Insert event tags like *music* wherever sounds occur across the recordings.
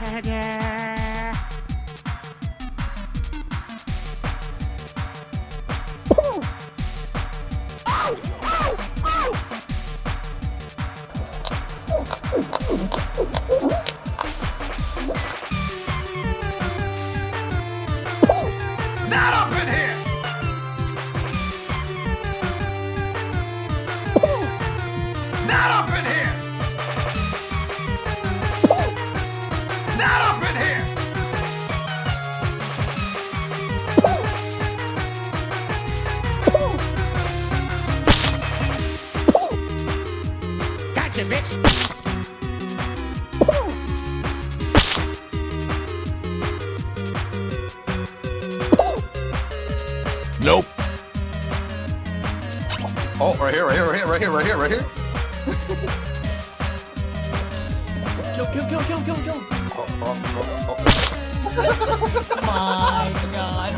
Not up in here! Not up in here! Gotcha, bitch! Nope. Oh, right here, right here, right here, right here, right here, right here. Kill, kill, kill, kill, kill, kill. Oh, oh, oh, oh. My god,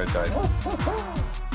The *laughs* died.